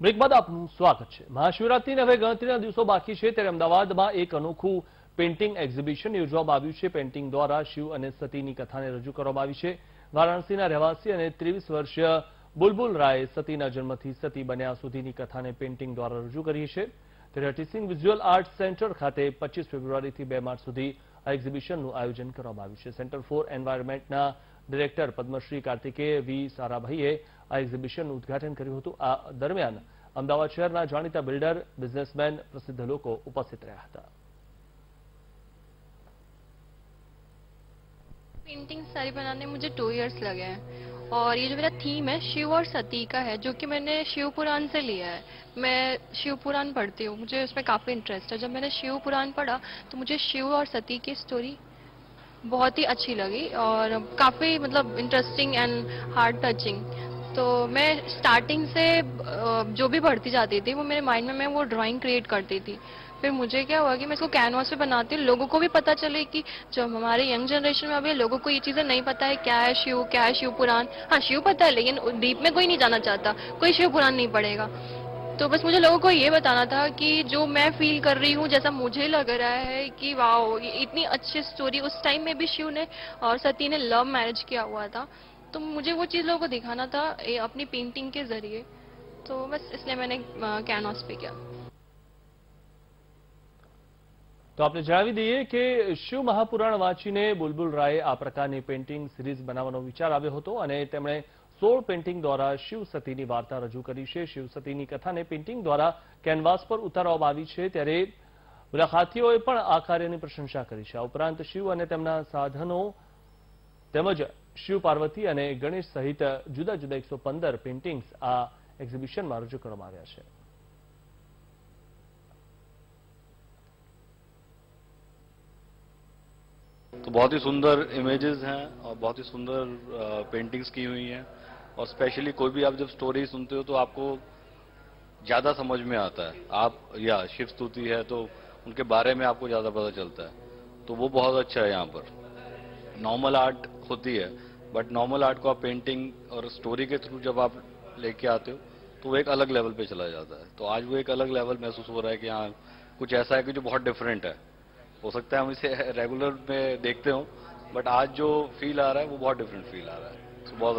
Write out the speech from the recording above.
Break બાદ આપનું સ્વાગત છે. મહાશિવરાત્રીને હવે ગણતરીના દિવસો બાકી છે ત્યારે અમદાવાદમાં એક અનોખું પેઇન્ટિંગ એક્ઝિબિશન યોજવામાં આવ્યું છે. પેઇન્ટિંગ દ્વારા શિવ અને સતીની કથાને રજૂ કરવામાં આવી છે. વારાણસીના રહેવાસી અને ત્રેવીસ વર્ષીય બુલબુલ રાયે સતીના જન્મથી સતી બન્યા સુધીની કથાને પેઇન્ટિંગ દ્વારા રજૂ કરી છે. ત્યારે ટીસિંગ વિઝ્યુઅલ આર્ટ સેન્ટર ખાતે પચીસ ફેબ્રુઆરીથી બે માર્ચ સુધી આ એક્ઝિબિશનનું આયોજન કરવામાં આવ્યું છે. Centre for એન્વાયરમેન્ટના director Padmashri Kartikeya વી સારાભાઈએ આ એક્ઝિબિશનનું ઉદઘાટન કર્યું હતું આ દરમિયાન અમદાવાદ શહેરના જાણીતા બિલ્ડર બિઝનેસમેન પ્રસિદ્ધ લોકો ઉપસ્થિત રહ્યા હતા पेंटिंग सारी बनाने मुझे टू इयर्स लगे हैं और ये जो मेरा थीम है शिव और सती का है जो कि मैंने शिव पुराण से लिया है मैं शिव पुराण पढ़ती हूँ मुझे उसमें काफ़ी इंटरेस्ट है जब मैंने शिव पुराण पढ़ा तो मुझे शिव और सती की स्टोरी बहुत ही अच्छी लगी और काफ़ी मतलब इंटरेस्टिंग एंड हार्ड टचिंग तो मैं स्टार्टिंग से जो भी पढ़ती जाती थी, वो मेरे माइंड में मैं वो ड्राइंग क्रिएट करती थी। फिर मुझे क्या हुआ कि मैं इसको कैनवास पे बनाती हूँ, लोगों को भी पता चले कि जो हमारे यंग जनरेशन में अभी लोगों को ये चीज़ें नहीं पता है, क्या है शिव, क्या है शिव पुराण। हाँ शिव पता है, लेकिन डीप में कोई नहीं जाना चाहता, कोई शिव पुराण नहीं पढ़ेगा। तो बस मुझे लोगों को ये बताना था कि जो मैं फील कर रही हूँ जैसा मुझे लग रहा है कि वाओ ये इतनी अच्छी स्टोरी उस टाइम में भी शिव ने और सती ने लव मैरिज किया हुआ था तो मुझे वो चीज़ लोगों को दिखाना था ये अपनी पेंटिंग के जरिए तो बस इसलिए मैंने कैनवास पे किया તો આપણે જણાવી દઈએ કે શિવ મહાપુરાણ વાંચીને બુલબુલ રાયે આ પ્રકારની પેઇન્ટિંગ સિરીઝ બનાવવાનો વિચાર આવ્યો હતો અને તેમણે સોળ પેઇન્ટિંગ દ્વારા શિવ સતીની વાર્તા રજૂ કરી છે શિવ સતીની કથાને પેઇન્ટિંગ દ્વારા કેનવાસ પર ઉતારવામાં આવી છે ત્યારે મુલાકાતીઓએ પણ આ કાર્યની પ્રશંસા કરી છે આ ઉપરાંત શિવ અને તેમના સાધનો તેમજ શિવ પાર્વતી અને ગણેશ સહિત જુદા જુદા એકસો પંદર પેઇન્ટિંગ્સ આ એક્ઝિબિશનમાં રજૂ કરવામાં આવ્યા છે तो बहुत ही सुंदर इमेजेस हैं और बहुत ही सुंदर पेंटिंग्स की हुई हैं और स्पेशली कोई भी आप जब स्टोरी सुनते हो तो आपको ज़्यादा समझ में आता है। आप, या शिव स्तुति है तो उनके बारे में आपको ज़्यादा पता चलता है। तो वो बहुत अच्छा है यहाँ पर। नॉर्मल आर्ट होती है बट नॉर्मल आर्ट को आप पेंटिंग और स्टोरी के थ्रू जब आप लेके आते हो तो वो एक अलग लेवल पे चला जाता है। तो आज वो एक अलग लेवल महसूस हो रहा है कि हाँ कुछ ऐसा है कि जो बहुत डिफरेंट है। हो सकता है हम इसे रेगुलर में देखते हो बट आज जो फील आ रहा है, वो बहुत डिफरेंट फील आ रहा है। तो बहुत